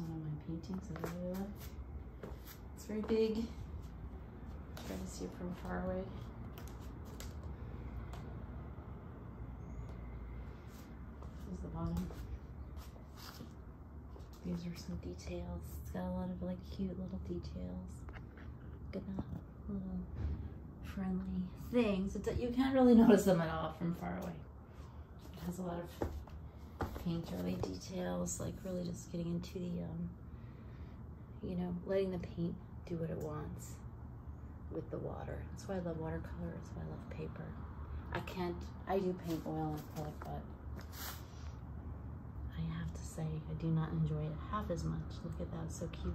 one of my paintings that I. It's very big. Try to see it from far away. This is the bottom. These are some details. It's got a lot of like cute little details. Look at that little friendly things. It's, you can't really notice them at all from far away. It has a lot of painterly details, like really just getting into the, um, you know, letting the paint do what it wants with the water. That's why I love watercolor. That's why I love paper. I can't, I do paint oil and acrylic, but I have to say I do not enjoy it half as much. Look at that, so cute.